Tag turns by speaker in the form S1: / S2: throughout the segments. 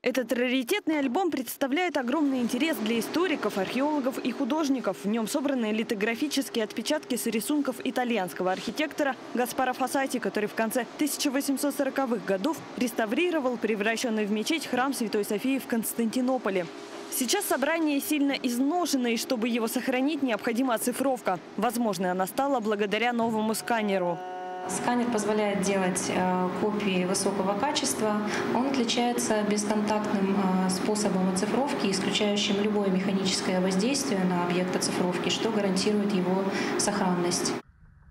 S1: Этот раритетный альбом представляет огромный интерес для историков, археологов и художников. В нем собраны литографические отпечатки с рисунков итальянского архитектора Гаспара Фасати, который в конце 1840-х годов реставрировал превращенный в мечеть храм Святой Софии в Константинополе. Сейчас собрание сильно изношено, и чтобы его сохранить, необходима оцифровка. Возможно, она стала благодаря новому сканеру.
S2: Сканер позволяет делать э, копии высокого качества. Он отличается бесконтактным э, способом оцифровки, исключающим любое механическое воздействие на объект оцифровки, что гарантирует его сохранность.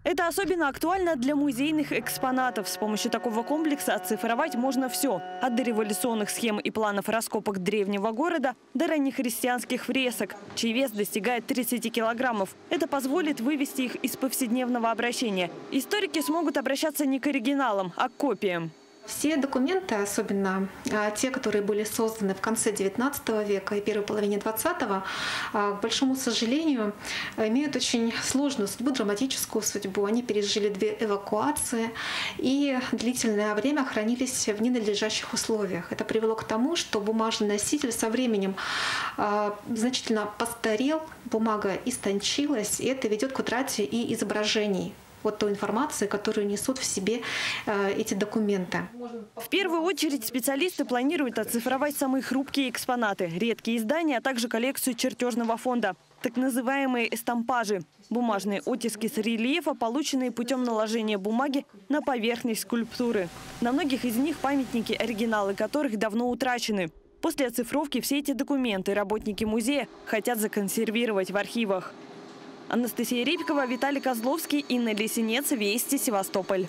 S1: Это особенно актуально для музейных экспонатов. С помощью такого комплекса оцифровать можно все. От дореволюционных схем и планов раскопок древнего города до раннехристианских фресок, чей вес достигает 30 килограммов. Это позволит вывести их из повседневного обращения. Историки смогут обращаться не к оригиналам, а к копиям.
S3: Все документы, особенно а, те, которые были созданы в конце XIX века и первой половине XX, а, к большому сожалению, имеют очень сложную судьбу, драматическую судьбу. Они пережили две эвакуации и длительное время хранились в ненадлежащих условиях. Это привело к тому, что бумажный носитель со временем а, значительно постарел, бумага истончилась, и это ведет к утрате и изображений вот той информации, которую несут в себе э, эти документы.
S1: В первую очередь специалисты планируют оцифровать самые хрупкие экспонаты, редкие издания, а также коллекцию чертежного фонда. Так называемые эстампажи – бумажные оттиски с рельефа, полученные путем наложения бумаги на поверхность скульптуры. На многих из них памятники, оригиналы которых давно утрачены. После оцифровки все эти документы работники музея хотят законсервировать в архивах. Анастасия Репикова, Виталий Козловский, Инна Лесенец, Вести, Севастополь.